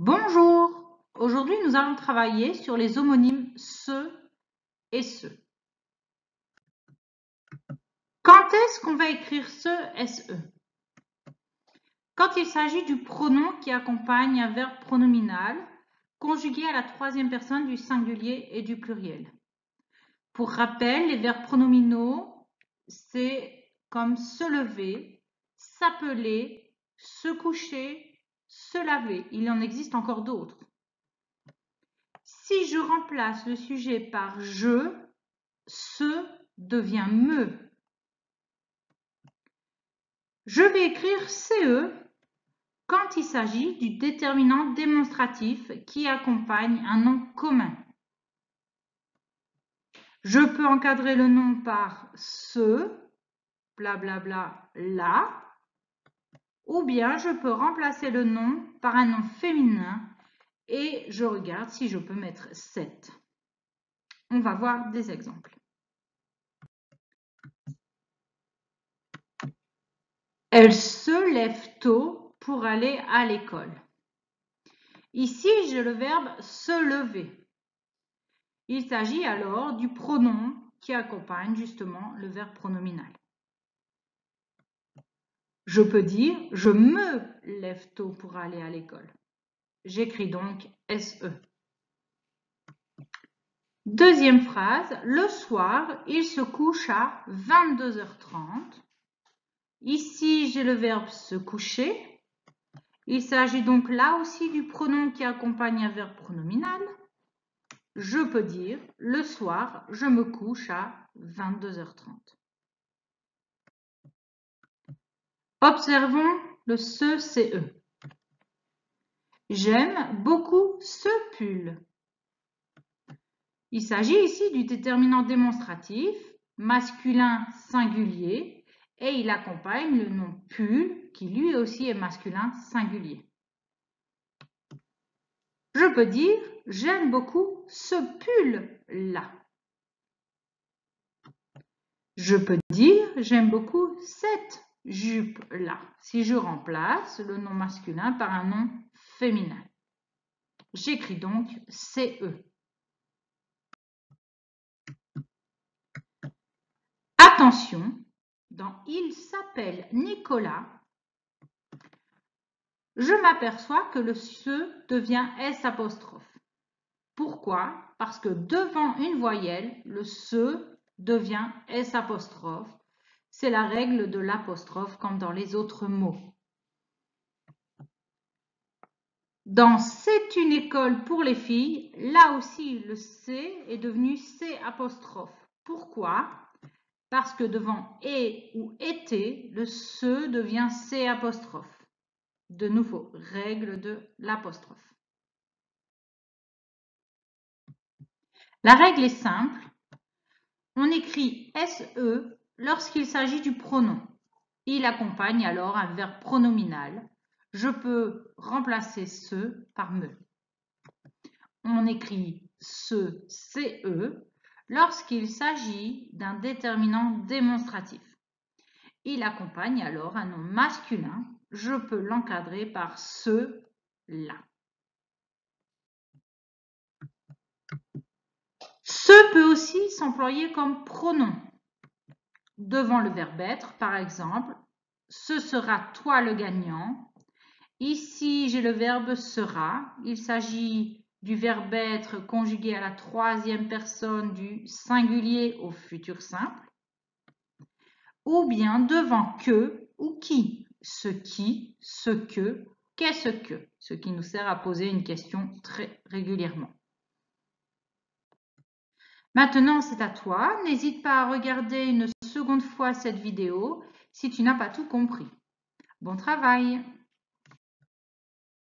Bonjour, aujourd'hui nous allons travailler sur les homonymes ce et ce. Quand est-ce qu'on va écrire ce SE? Quand il s'agit du pronom qui accompagne un verbe pronominal conjugué à la troisième personne du singulier et du pluriel. Pour rappel, les verbes pronominaux, c'est comme se lever, s'appeler, se coucher, se laver. Il en existe encore d'autres. Si je remplace le sujet par je, ce devient me. Je vais écrire CE quand il s'agit du déterminant démonstratif qui accompagne un nom commun. Je peux encadrer le nom par ce, blablabla, bla, bla, là, ou bien je peux remplacer le nom par un nom féminin et je regarde si je peux mettre 7. On va voir des exemples. Elle se lève tôt pour aller à l'école. Ici, j'ai le verbe se lever. Il s'agit alors du pronom qui accompagne justement le verbe pronominal. Je peux dire je me lève tôt pour aller à l'école. J'écris donc SE. Deuxième phrase, le soir, il se couche à 22h30. Ici, j'ai le verbe se coucher. Il s'agit donc là aussi du pronom qui accompagne un verbe pronominal. Je peux dire le soir, je me couche à 22h30. Observons le ce CE. J'aime beaucoup ce pull. Il s'agit ici du déterminant démonstratif masculin singulier et il accompagne le nom pull qui lui aussi est masculin singulier. Je peux dire j'aime beaucoup ce pull là. Je peux dire j'aime beaucoup cette jupe là. Si je remplace le nom masculin par un nom féminin. J'écris donc CE. Attention, dans il s'appelle Nicolas, je m'aperçois que le se devient S. Pourquoi? Parce que devant une voyelle, le se devient S c'est la règle de l'apostrophe comme dans les autres mots. Dans C'est une école pour les filles, là aussi le C est devenu C. Pourquoi? Parce que devant et ou était, le se devient C. De nouveau, règle de l'apostrophe. La règle est simple. On écrit SE Lorsqu'il s'agit du pronom, il accompagne alors un verbe pronominal. Je peux remplacer ce par me. On écrit ce, CE, lorsqu'il s'agit d'un déterminant démonstratif. Il accompagne alors un nom masculin. Je peux l'encadrer par ce, là. Ce peut aussi s'employer comme pronom devant le verbe être, par exemple, ce sera toi le gagnant. Ici, j'ai le verbe sera. Il s'agit du verbe être conjugué à la troisième personne du singulier au futur simple. Ou bien devant que ou qui. Ce qui, ce que, qu'est-ce que. Ce qui nous sert à poser une question très régulièrement. Maintenant, c'est à toi. N'hésite pas à regarder une seconde fois cette vidéo si tu n'as pas tout compris. Bon travail